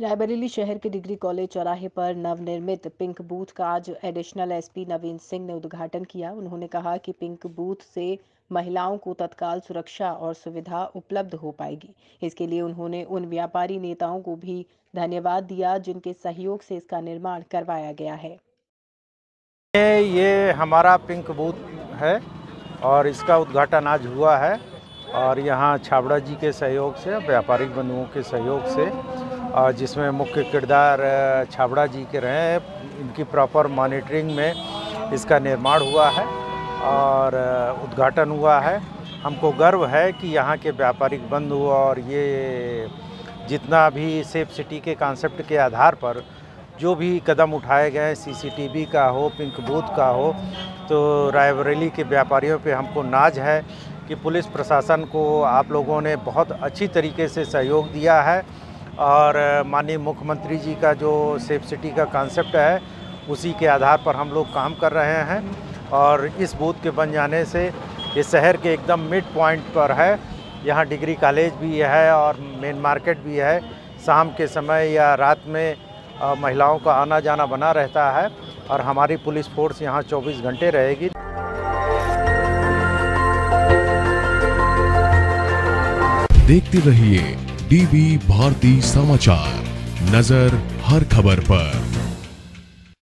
रायबरेली शहर के degree college चौराहे पर नवनिर्मित पिंक बूथ का आज एडिशनल एसपी नवीन सिंह ने उद्घाटन किया। उन्होंने कहा कि पिंक बूथ से महिलाओं को तत्काल सुरक्षा और सुविधा उपलब्ध हो पाएगी। इसके लिए उन्होंने उन व्यापारी नेताओं को भी धन्यवाद दिया जिनके सहयोग से इसका निर्माण करवाया गया है। ये हमारा पिंक बूथ है और इसका उद्घाटन आज हुआ है और यहाँ छाबड़ा जी के सहयोग से, व्यापारिक बंधुओं के सहयोग से जिसमें मुख्य किरदार छाबड़ा जी के रहे हैं। इनकी प्रॉपर मॉनिटरिंग में इसका निर्माण हुआ है और उद्घाटन हुआ है। हमको गर्व है कि यहाँ के व्यापारिक बंधु और ये जितना भी सेफ़ सिटी के कॉन्सेप्ट के आधार पर जो भी कदम उठाए गए, सीसीटीवी का हो, पिंक बूथ का हो तो रायबरेली के व्यापारियों पे हमको नाज है कि पुलिस प्रशासन को आप लोगों ने बहुत अच्छी तरीके से सहयोग दिया है। और माननीय मुख्यमंत्री जी का जो सेफ़ सिटी का कॉन्सेप्ट है, उसी के आधार पर हम लोग काम कर रहे हैं और इस बूथ के बन जाने से ये शहर के एकदम मिड पॉइंट पर है। यहाँ डिग्री कॉलेज भी है और मेन मार्केट भी है। शाम के समय या रात में महिलाओं का आना जाना बना रहता है और हमारी पुलिस फोर्स यहाँ 24 घंटे रहेगी। देखते रहिए डीवी भारती समाचार नज़र हर खबर पर।